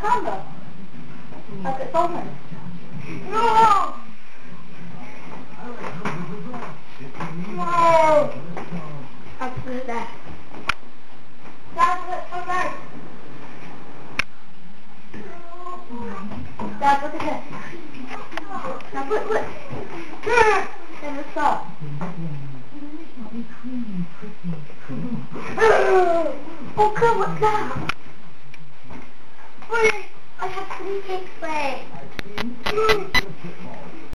kanda. Ate tome. No! No! Absolutely. Dad, look at this. Dad, look at this. Now, put, put. Never stop. oh, come on, Dad. I have three big friends.